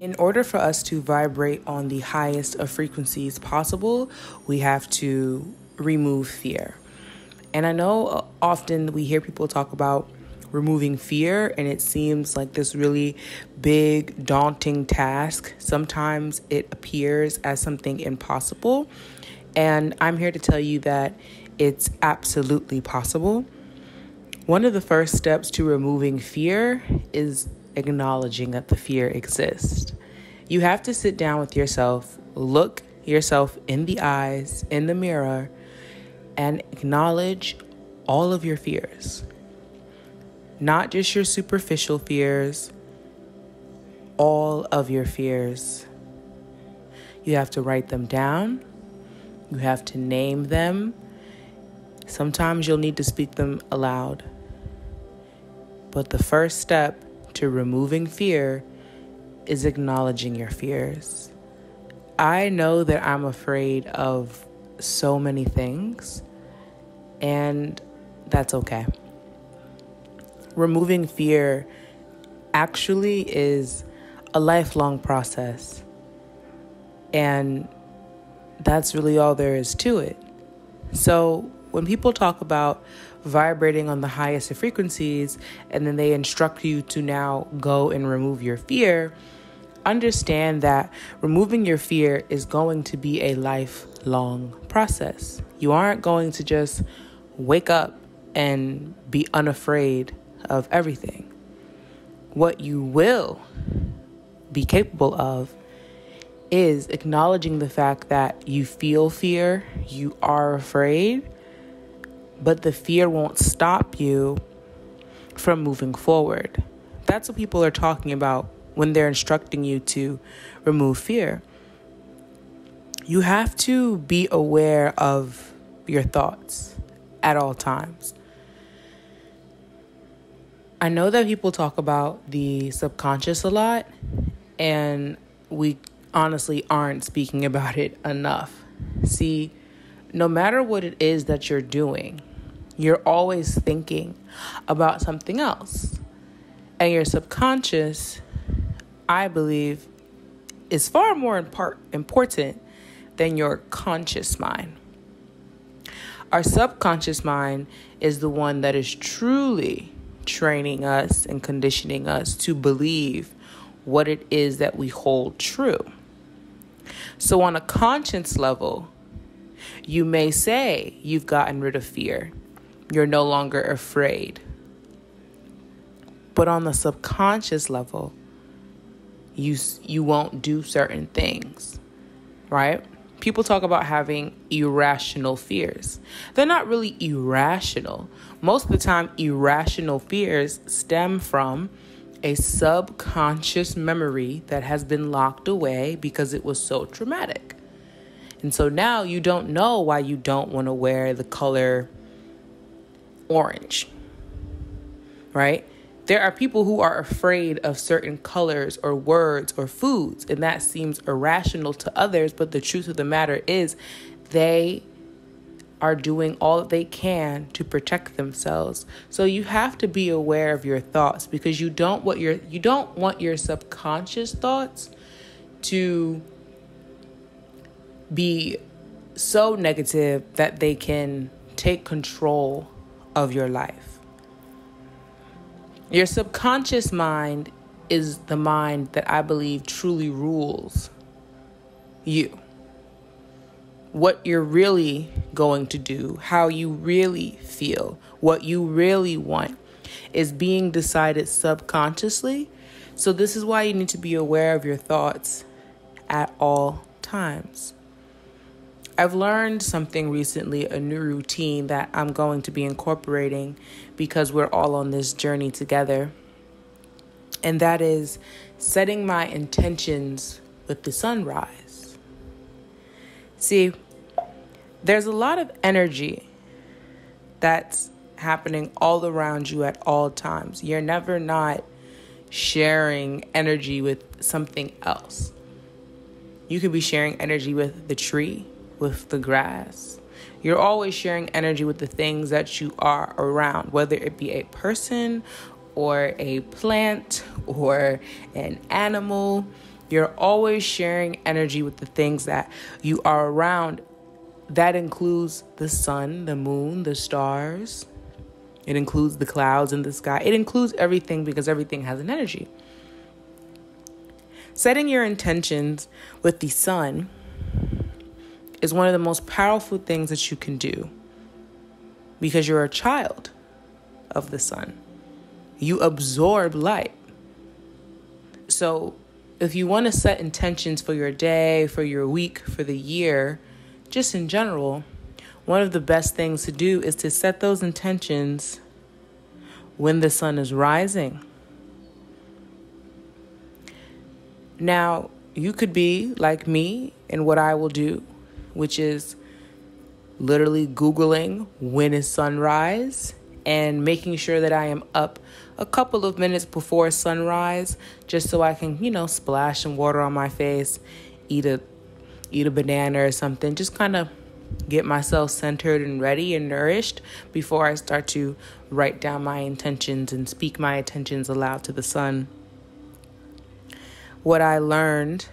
In order for us to vibrate on the highest of frequencies possible, we have to remove fear. And I know uh, often we hear people talk about removing fear, and it seems like this really big, daunting task. Sometimes it appears as something impossible. And I'm here to tell you that it's absolutely possible. One of the first steps to removing fear is acknowledging that the fear exists. You have to sit down with yourself, look yourself in the eyes, in the mirror, and acknowledge all of your fears. Not just your superficial fears, all of your fears. You have to write them down, you have to name them. Sometimes you'll need to speak them aloud. But the first step to removing fear is acknowledging your fears. I know that I'm afraid of so many things, and that's okay. Removing fear actually is a lifelong process, and that's really all there is to it. So, when people talk about vibrating on the highest of frequencies and then they instruct you to now go and remove your fear, understand that removing your fear is going to be a lifelong process. You aren't going to just wake up and be unafraid of everything. What you will be capable of is acknowledging the fact that you feel fear, you are afraid, but the fear won't stop you from moving forward. That's what people are talking about when they're instructing you to remove fear. You have to be aware of your thoughts at all times. I know that people talk about the subconscious a lot, and we honestly aren't speaking about it enough. See, no matter what it is that you're doing, you're always thinking about something else. And your subconscious, I believe, is far more impart- important than your conscious mind. Our subconscious mind is the one that is truly training us and conditioning us to believe what it is that we hold true. So, on a conscience level, you may say you've gotten rid of fear you're no longer afraid. But on the subconscious level, you you won't do certain things, right? People talk about having irrational fears. They're not really irrational. Most of the time, irrational fears stem from a subconscious memory that has been locked away because it was so traumatic. And so now you don't know why you don't want to wear the color orange, right? There are people who are afraid of certain colors or words or foods, and that seems irrational to others. But the truth of the matter is, they are doing all that they can to protect themselves. So you have to be aware of your thoughts because you don't want your you don't want your subconscious thoughts to be so negative that they can take control of your life. Your subconscious mind is the mind that I believe truly rules you. What you're really going to do, how you really feel, what you really want is being decided subconsciously. So, this is why you need to be aware of your thoughts at all times. I've learned something recently, a new routine that I'm going to be incorporating because we're all on this journey together. And that is setting my intentions with the sunrise. See, there's a lot of energy that's happening all around you at all times. You're never not sharing energy with something else. You could be sharing energy with the tree, with the grass. You're always sharing energy with the things that you are around, whether it be a person or a plant or an animal You're always sharing energy with the things that you are around. That includes the sun, the moon, the stars. It includes the clouds in the sky. It includes everything because everything has an energy. Setting your intentions with the sun is one of the most powerful things that you can do because you're a child of the sun. You absorb light. So, if you want to set intentions for your day, for your week, for the year, just in general, one of the best things to do is to set those intentions when the sun is rising. Now, you could be like me and what I will do, which is literally Googling when is sunrise and making sure that I am up a couple of minutes before sunrise just so I can, you know, splash some water on my face, eat a eat a banana or something, just kind of get myself centered and ready and nourished before I start to write down my intentions and speak my intentions aloud to the sun. What I learned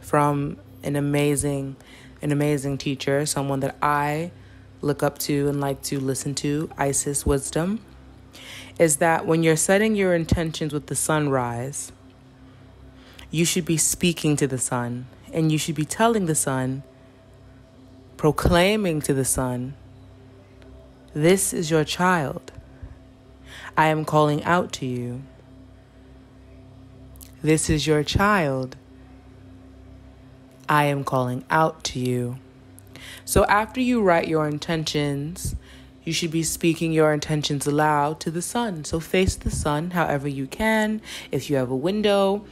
from an amazing an amazing teacher, someone that I look up to and like to listen to, Isis Wisdom is that when you're setting your intentions with the sunrise, you should be speaking to the sun and you should be telling the sun, proclaiming to the sun, This is your child. I am calling out to you. This is your child. I am calling out to you. So after you write your intentions, you should be speaking your intentions aloud to the sun. So face the sun however you can. If you have a window,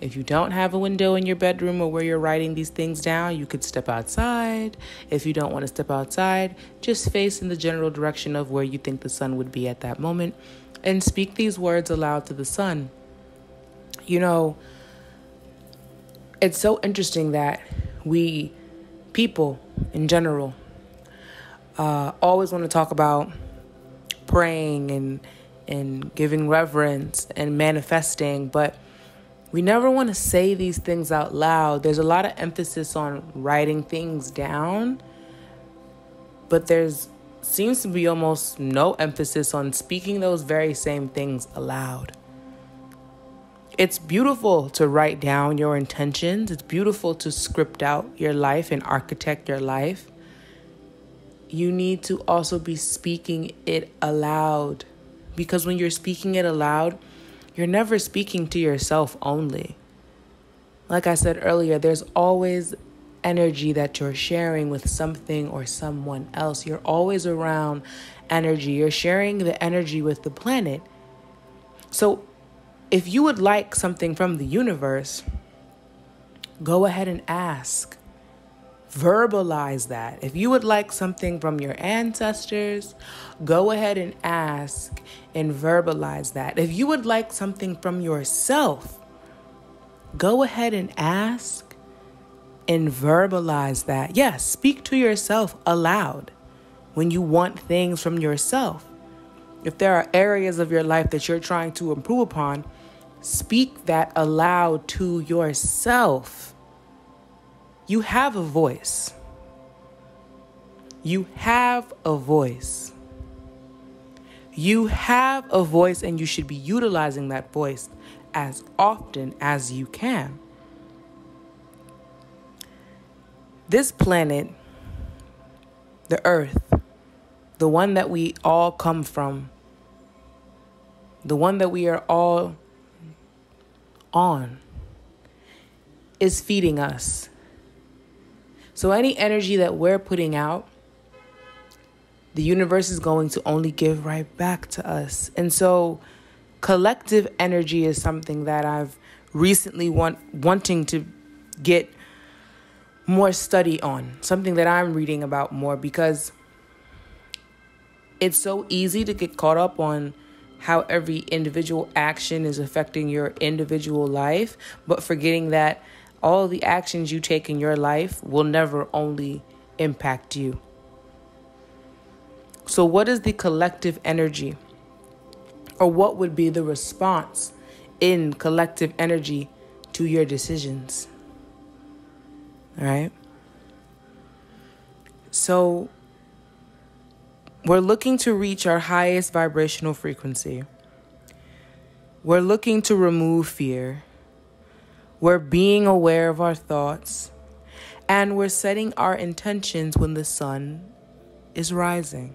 if you don't have a window in your bedroom or where you're writing these things down, you could step outside. If you don't want to step outside, just face in the general direction of where you think the sun would be at that moment and speak these words aloud to the sun. You know, it's so interesting that we, people in general, uh, always want to talk about praying and and giving reverence and manifesting, but we never want to say these things out loud. There's a lot of emphasis on writing things down, but there's seems to be almost no emphasis on speaking those very same things aloud. It's beautiful to write down your intentions. It's beautiful to script out your life and architect your life you need to also be speaking it aloud. Because when you're speaking it aloud, you're never speaking to yourself only. Like I said earlier, there's always energy that you're sharing with something or someone else. You're always around energy. You're sharing the energy with the planet. So if you would like something from the universe, go ahead and ask verbalize that. If you would like something from your ancestors, go ahead and ask and verbalize that. If you would like something from yourself, go ahead and ask and verbalize that. Yes, speak to yourself aloud when you want things from yourself. If there are areas of your life that you're trying to improve upon, speak that aloud to yourself you have a voice. You have a voice. You have a voice, and you should be utilizing that voice as often as you can. This planet, the earth, the one that we all come from, the one that we are all on, is feeding us. So, any energy that we're putting out, the universe is going to only give right back to us. And so, collective energy is something that I've recently want wanting to get more study on, something that I'm reading about more because it's so easy to get caught up on how every individual action is affecting your individual life, but forgetting that all the actions you take in your life will never only impact you. So, what is the collective energy? Or what would be the response in collective energy to your decisions. All right? So, we're looking to reach our highest vibrational frequency. We're looking to remove fear. We're being aware of our thoughts. And we're setting our intentions when the sun is rising.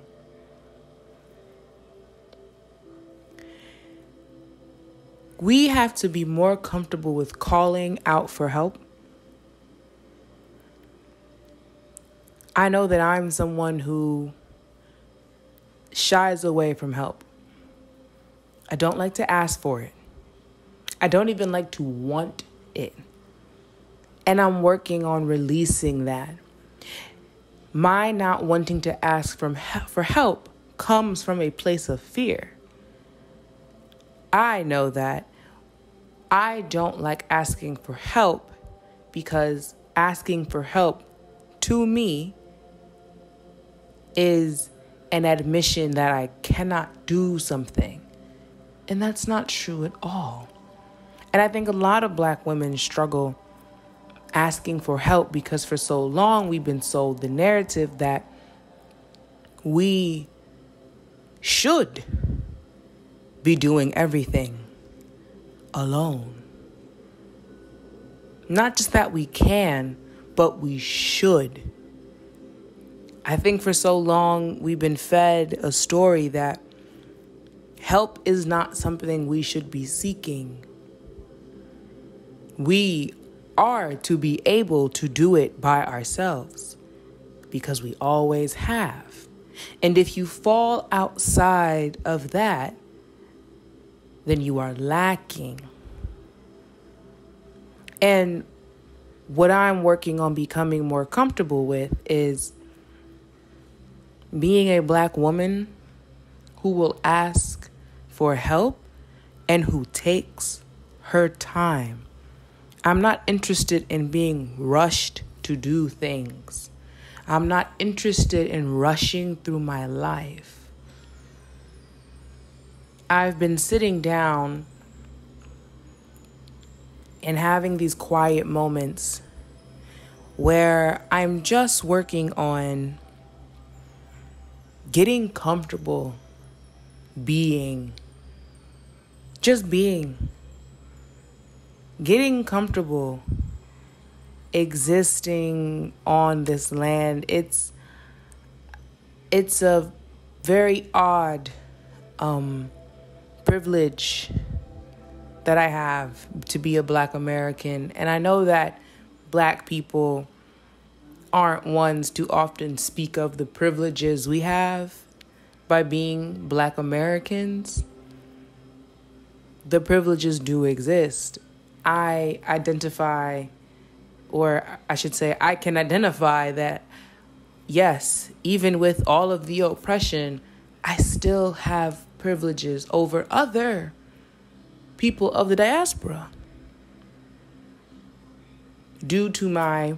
We have to be more comfortable with calling out for help. I know that I'm someone who shies away from help. I don't like to ask for it. I don't even like to want it. And I'm working on releasing that. My not wanting to ask from for help comes from a place of fear. I know that I don't like asking for help because asking for help to me is an admission that I cannot do something. And that's not true at all. And I think a lot of black women struggle asking for help because for so long we've been sold the narrative that we should be doing everything alone. Not just that we can, but we should. I think for so long we've been fed a story that help is not something we should be seeking. We are to be able to do it by ourselves because we always have. And if you fall outside of that, then you are lacking. And what I'm working on becoming more comfortable with is being a black woman who will ask for help and who takes her time. I'm not interested in being rushed to do things. I'm not interested in rushing through my life. I've been sitting down and having these quiet moments where I'm just working on getting comfortable being, just being, getting comfortable existing on this land. It's it's a very odd um, privilege that I have to be a black American. And I know that black people aren't ones to often speak of the privileges we have by being black Americans. The privileges do exist. I identify, or I should say, I can identify that, yes, even with all of the oppression, I still have privileges over other people of the diaspora due to my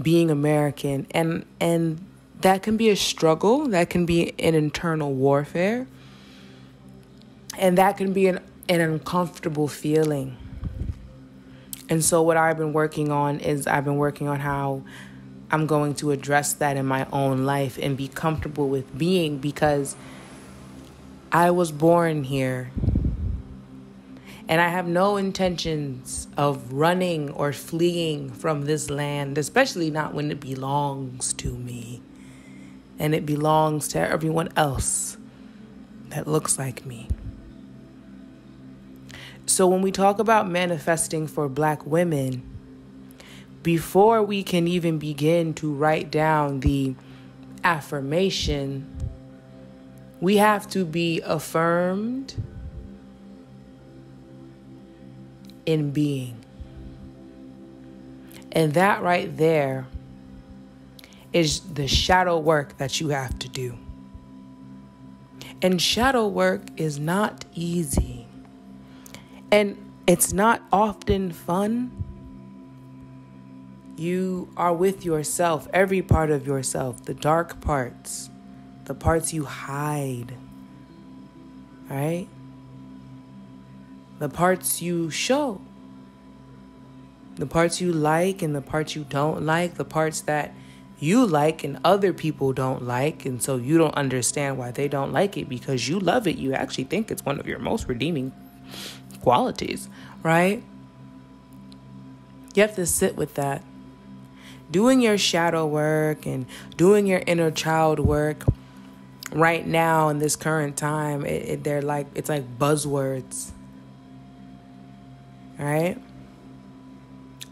being American and and that can be a struggle that can be an internal warfare and that can be an, an uncomfortable feeling. And so what I've been working on is I've been working on how I'm going to address that in my own life and be comfortable with being because I was born here and I have no intentions of running or fleeing from this land, especially not when it belongs to me and it belongs to everyone else that looks like me. So, when we talk about manifesting for black women, before we can even begin to write down the affirmation, we have to be affirmed in being. And that right there is the shadow work that you have to do. And shadow work is not easy. And it's not often fun. You are with yourself, every part of yourself, the dark parts, the parts you hide, right? The parts you show. The parts you like and the parts you don't like, the parts that you like and other people don't like, and so you don't understand why they don't like it because you love it. You actually think it's one of your most redeeming qualities, right? You have to sit with that. Doing your shadow work and doing your inner child work right now in this current time, it, it, they're like it's like buzzwords. Right?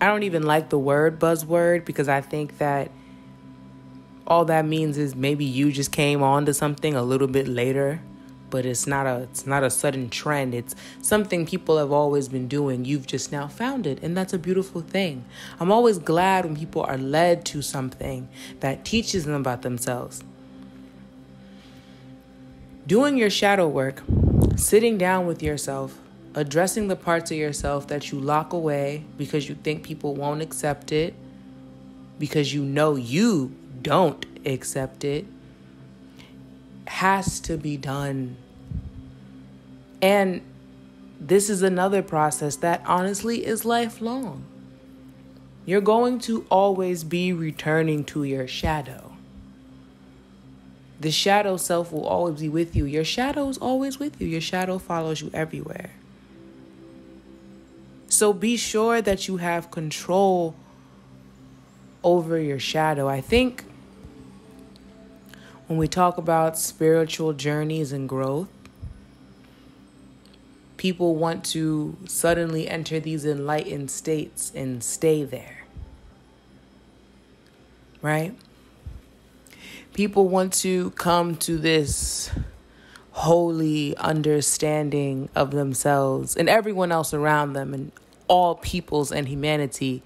I don't even like the word buzzword because I think that all that means is maybe you just came on to something a little bit later but it's not a it's not a sudden trend. It's something people have always been doing. You've just now found it and that's a beautiful thing. I'm always glad when people are led to something that teaches them about themselves. Doing your shadow work sitting down with yourself addressing the parts of yourself that you lock away because you think people won't accept it because you know you don't accept it has to be done. And this is another process that honestly is lifelong. You're going to always be returning to your shadow. The shadow self will always be with you. Your shadow is always with you. Your shadow follows you everywhere. So be sure that you have control over your shadow. I think when we talk about spiritual journeys and growth, people want to suddenly enter these enlightened states and stay there. Right? People want to come to this holy understanding of themselves and everyone else around them and all peoples and humanity.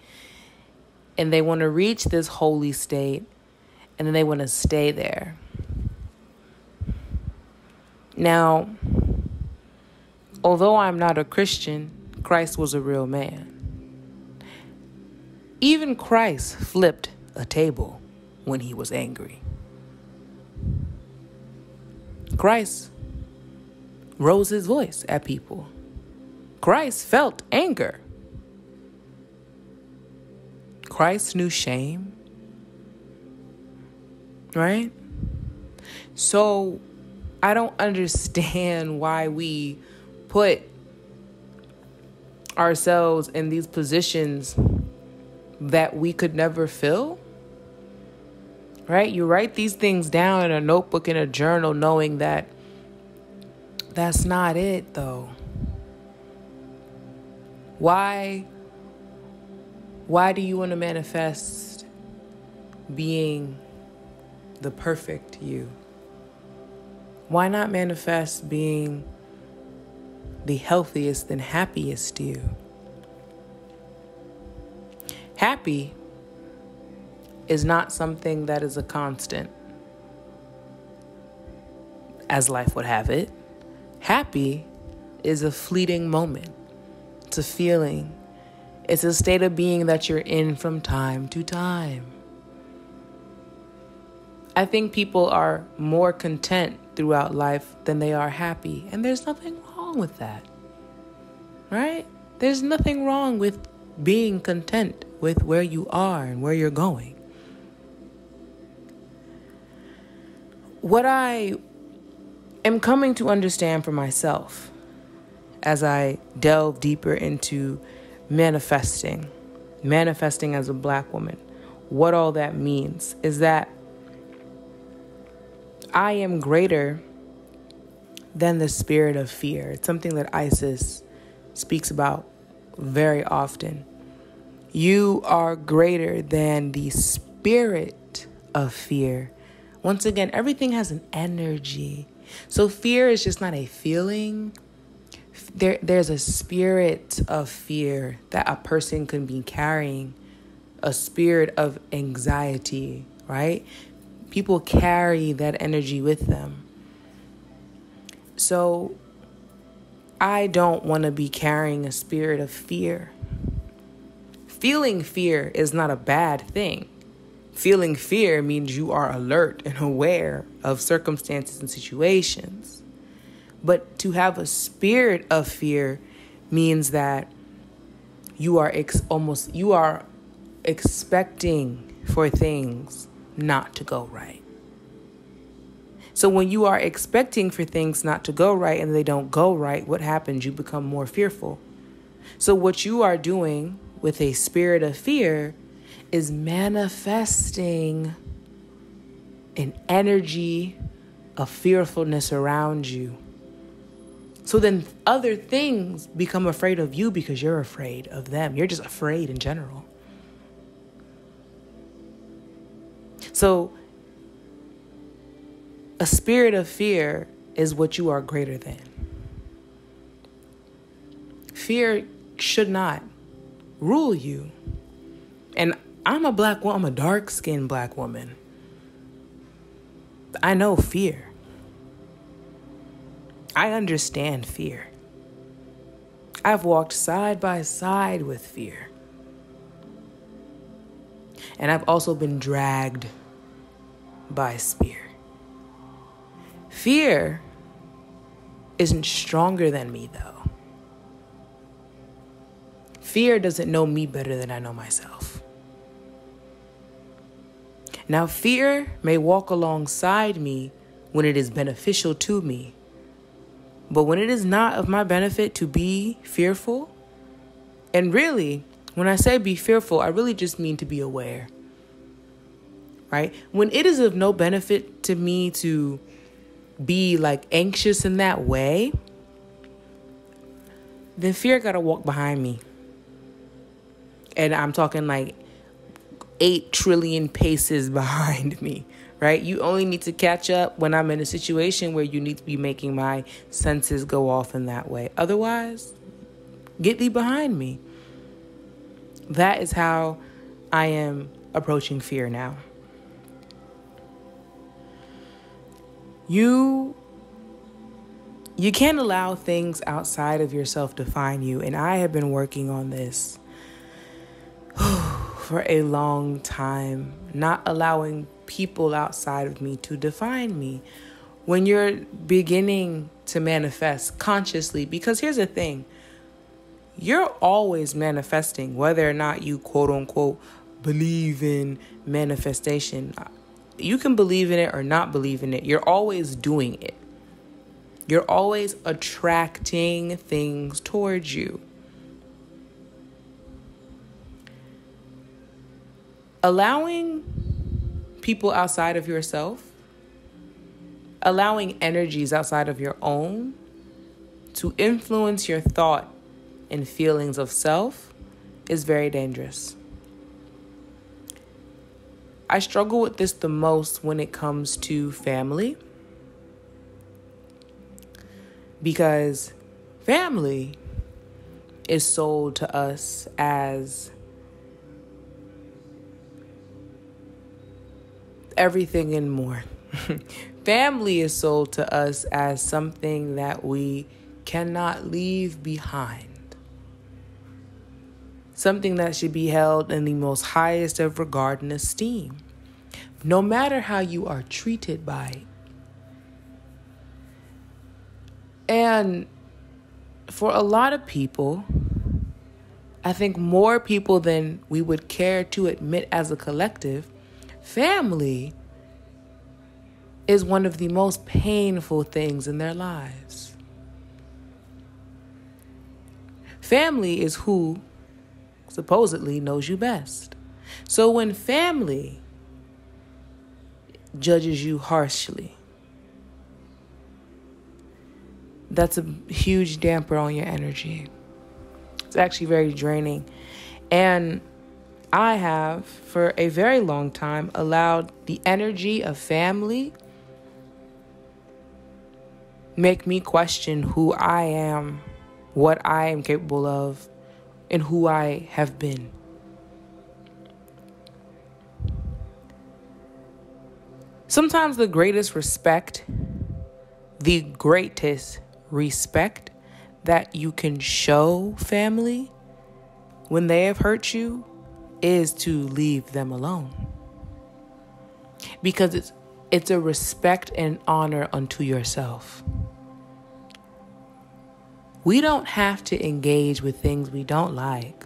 And they want to reach this holy state and then they want to stay there. Now, although I'm not a Christian, Christ was a real man. Even Christ flipped a table when he was angry. Christ rose his voice at people. Christ felt anger. Christ knew shame. Right? So I don't understand why we put ourselves in these positions that we could never fill. Right? You write these things down in a notebook in a journal knowing that that's not it though. Why why do you want to manifest being the perfect you? Why not manifest being the healthiest and happiest you? Happy is not something that is a constant, as life would have it. Happy is a fleeting moment, it's a feeling, it's a state of being that you're in from time to time. I think people are more content throughout life than they are happy. And there's nothing wrong with that. Right? There's nothing wrong with being content with where you are and where you're going. What I am coming to understand for myself as I delve deeper into manifesting, manifesting as a black woman, what all that means is that I am greater than the spirit of fear. It's something that Isis speaks about very often. You are greater than the spirit of fear. Once again, everything has an energy. So fear is just not a feeling. There, there's a spirit of fear that a person can be carrying, a spirit of anxiety, right? people carry that energy with them. So I don't want to be carrying a spirit of fear. Feeling fear is not a bad thing. Feeling fear means you are alert and aware of circumstances and situations. But to have a spirit of fear means that you are ex- almost you are expecting for things not to go right. So when you are expecting for things not to go right and they don't go right, what happens? You become more fearful. So what you are doing with a spirit of fear is manifesting an energy of fearfulness around you. So then other things become afraid of you because you're afraid of them. You're just afraid in general. So a spirit of fear is what you are greater than. Fear should not rule you. And I'm a black woman, I'm a dark skinned black woman. I know fear. I understand fear. I've walked side by side with fear. And I've also been dragged by fear. Fear isn't stronger than me, though. Fear doesn't know me better than I know myself. Now, fear may walk alongside me when it is beneficial to me. But when it is not of my benefit to be fearful, and really, when I say be fearful, I really just mean to be aware. Right? When it is of no benefit to me to be like anxious in that way, then fear got to walk behind me. And I'm talking like 8 trillion paces behind me right? You only need to catch up when I'm in a situation where you need to be making my senses go off in that way. Otherwise, get thee behind me. That is how I am approaching fear now. You you can't allow things outside of yourself to define you and I have been working on this for a long time, not allowing people outside of me to define me. When you're beginning to manifest consciously, because here's the thing you're always manifesting, whether or not you quote unquote believe in manifestation. You can believe in it or not believe in it, you're always doing it. You're always attracting things towards you. Allowing people outside of yourself, allowing energies outside of your own to influence your thought and feelings of self is very dangerous. I struggle with this the most when it comes to family because family is sold to us as everything and more. Family is sold to us as something that we cannot leave behind. Something that should be held in the most highest of regard and esteem, no matter how you are treated by it. And for a lot of people, I think more people than we would care to admit as a collective, Family is one of the most painful things in their lives. Family is who supposedly knows you best. So when family judges you harshly, that's a huge damper on your energy. It's actually very draining. And I have, for a very long time, allowed the energy of family make me question who I am, what I am capable of, and who I have been. Sometimes the greatest respect, the greatest respect that you can show family when they have hurt you is to leave them alone. Because it's it's a respect and honor unto yourself. We don't have to engage with things we don't like.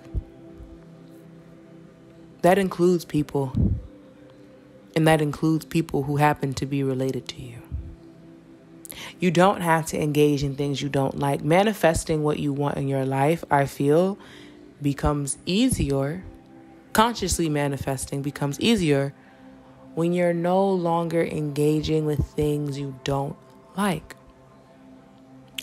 that includes people. And that includes people who happen to be related to you. You don't have to engage in things you don't like. Manifesting what you want in your life, I feel, becomes easier. Consciously manifesting becomes easier when you're no longer engaging with things you don't like.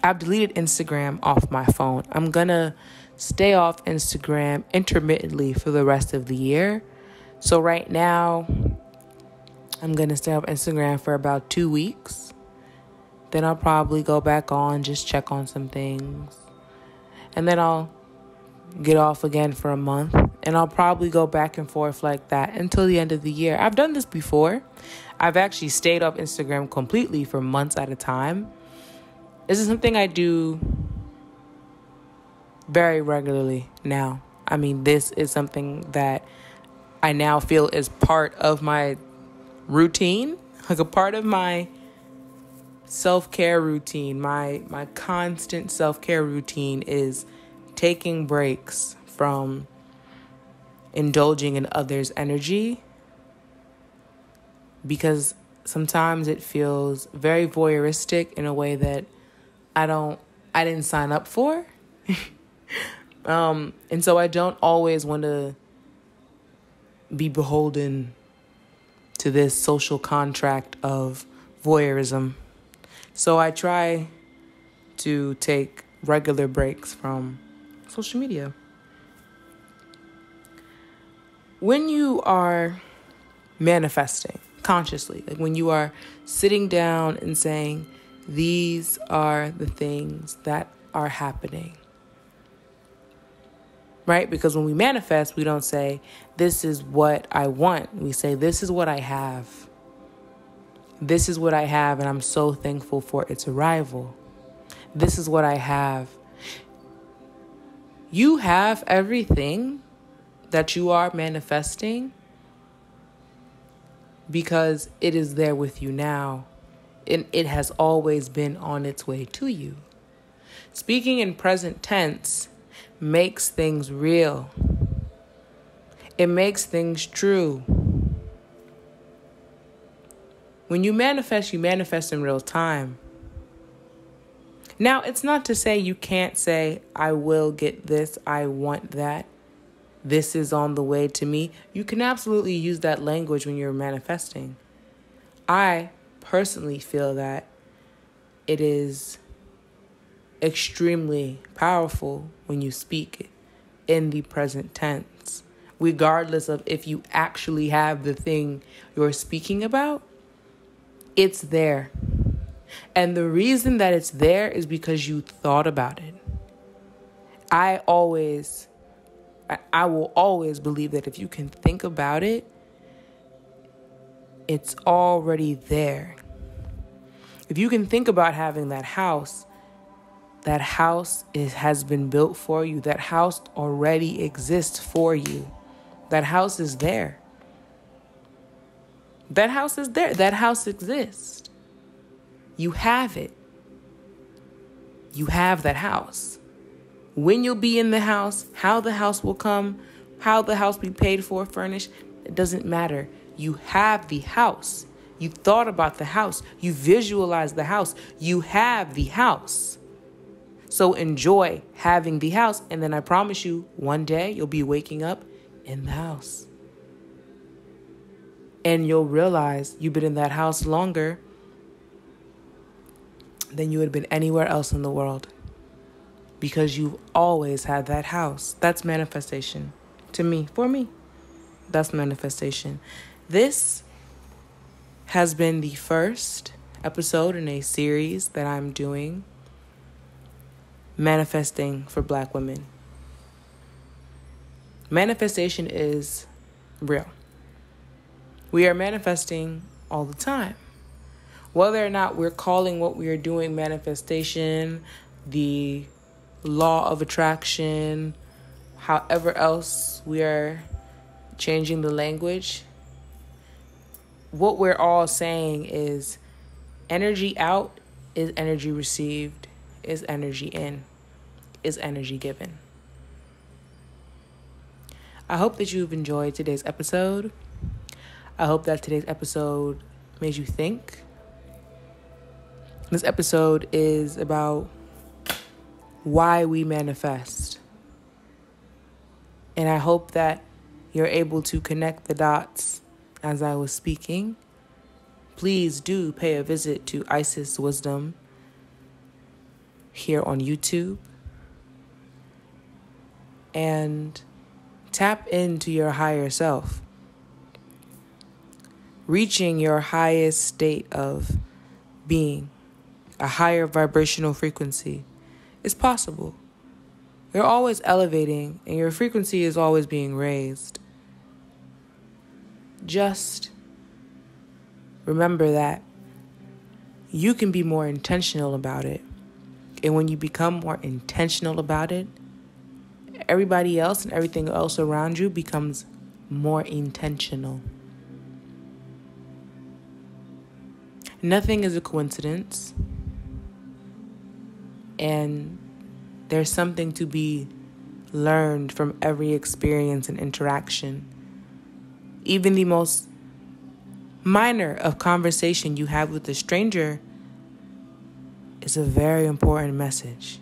I've deleted Instagram off my phone. I'm gonna stay off Instagram intermittently for the rest of the year. So, right now, I'm gonna stay off Instagram for about two weeks. Then I'll probably go back on, just check on some things. And then I'll get off again for a month. And I'll probably go back and forth like that until the end of the year. I've done this before. I've actually stayed off Instagram completely for months at a time. This is something I do very regularly now. I mean, this is something that I now feel is part of my routine, like a part of my self-care routine. My my constant self-care routine is taking breaks from indulging in others' energy because sometimes it feels very voyeuristic in a way that I don't I didn't sign up for. um, and so I don't always want to be beholden to this social contract of voyeurism. So I try to take regular breaks from social media. When you are manifesting consciously, like when you are sitting down and saying, These are the things that are happening right? Because when we manifest, we don't say, This is what I want. We say, This is what I have. This is what I have, and I'm so thankful for its arrival. This is what I have. You have everything that you are manifesting because it is there with you now. And it has always been on its way to you. Speaking in present tense, makes things real, it makes things true. When you manifest, you manifest in real time. Now, it's not to say you can't say, I will get this, I want that, this is on the way to me. You can absolutely use that language when you're manifesting. I personally feel that it is extremely powerful when you speak in the present tense, regardless of if you actually have the thing you're speaking about. It's there. And the reason that it's there is because you thought about it. I always, I will always believe that if you can think about it, it's already there. If you can think about having that house, that house is, has been built for you. That house already exists for you. That house is there. That house is there. That house exists. You have it. You have that house. When you'll be in the house, how the house will come, how the house be paid for, furnished, it doesn't matter. You have the house. You thought about the house. You visualized the house. You have the house. So enjoy having the house. And then I promise you, one day you'll be waking up in the house. And you'll realize you've been in that house longer than you had been anywhere else in the world. Because you've always had that house. That's manifestation to me, for me. That's manifestation. This has been the first episode in a series that I'm doing manifesting for black women. Manifestation is real. We are manifesting all the time. Whether or not we're calling what we are doing manifestation, the law of attraction, however else we are changing the language, what we're all saying is energy out is energy received is energy in, is energy given. I hope that you've enjoyed today's episode. I hope that today's episode made you think. This episode is about why we manifest. And I hope that you're able to connect the dots as I was speaking. Please do pay a visit to Isis Wisdom here on YouTube and tap into your higher self. Reaching your highest state of being, a higher vibrational frequency, is possible. You're always elevating, and your frequency is always being raised. Just remember that you can be more intentional about it. And when you become more intentional about it, everybody else and everything else around you becomes more intentional. Nothing is a coincidence. And there's something to be learned from every experience and interaction. Even the most minor of conversation you have with a stranger is a very important message.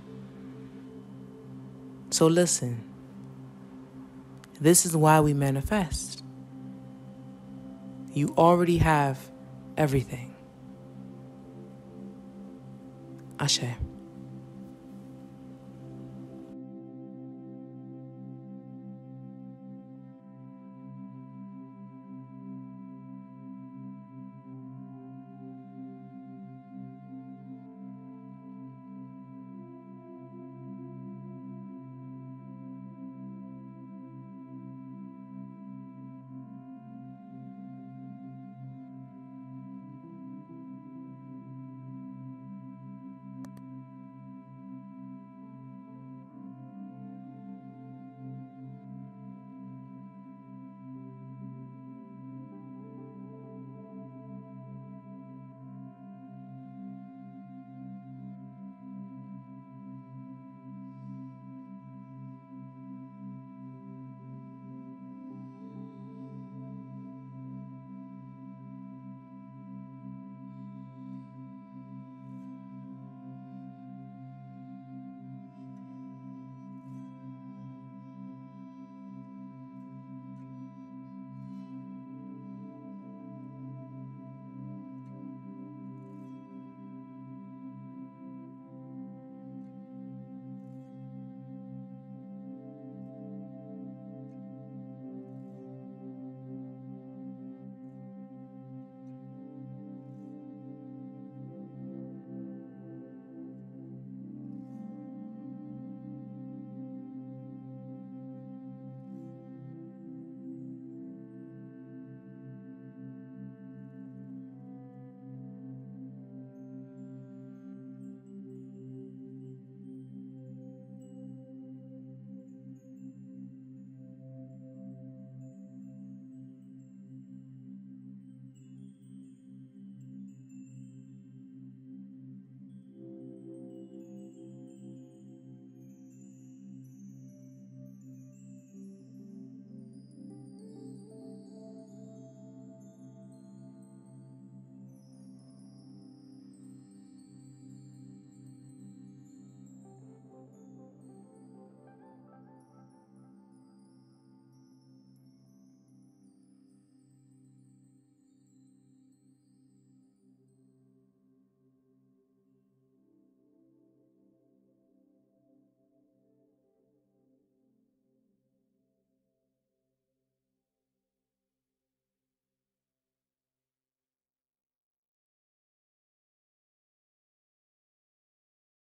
So listen. This is why we manifest. You already have everything. Ashe.